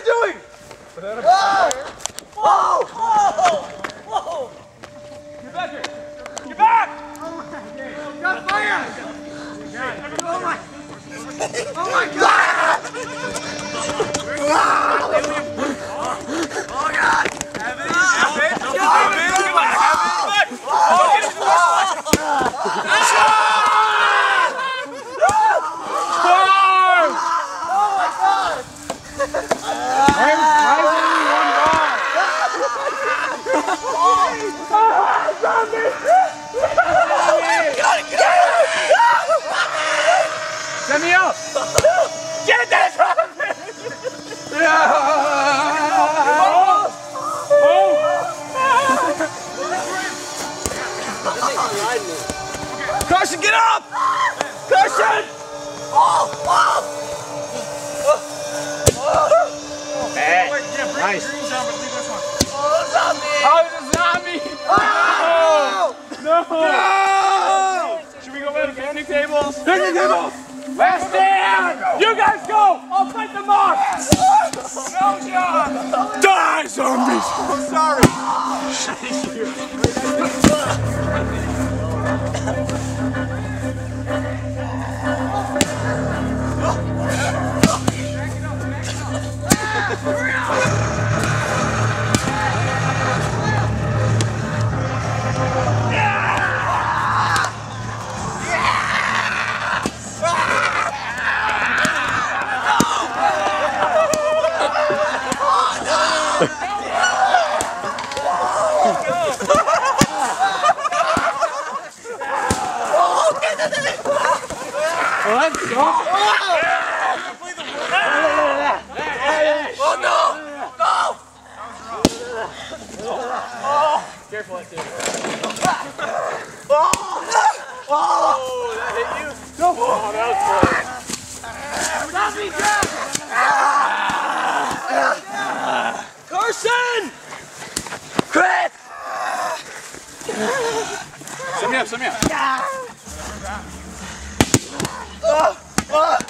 you doing? Whoa! Whoa! Whoa! Get back here! Get back! Got fire! Oh my! Oh my God! Let's go! Careful, that table. Oh, that hit you? No. Oh, that was close. Carson! Chris! Send me up, send me up. 啊啊。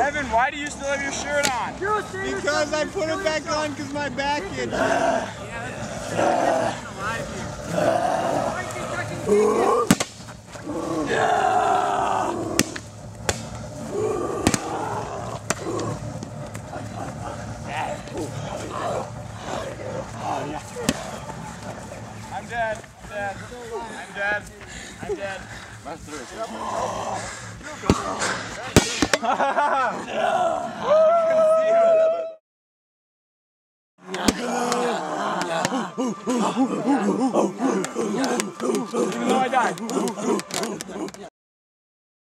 Evan, why do you still have your shirt on? Because I put it back on because my back itches. I'm I'm dead. Run through. No, I died.